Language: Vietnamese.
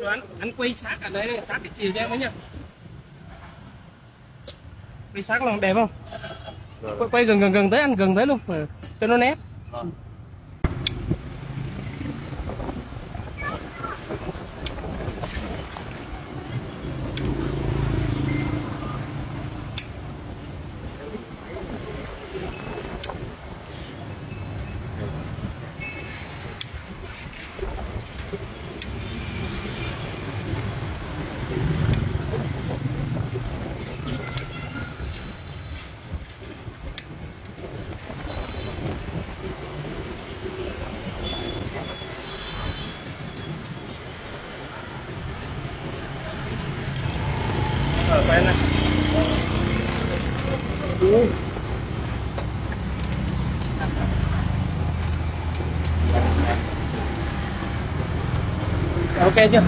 rồi anh anh quay sát ở đây này, sát cái chiều cho em với nha. Quay sát luôn đẹp không? Quay, quay gần gần gần tới anh gần tới luôn. Ừ. cho nó nét là quen này. Ok chưa?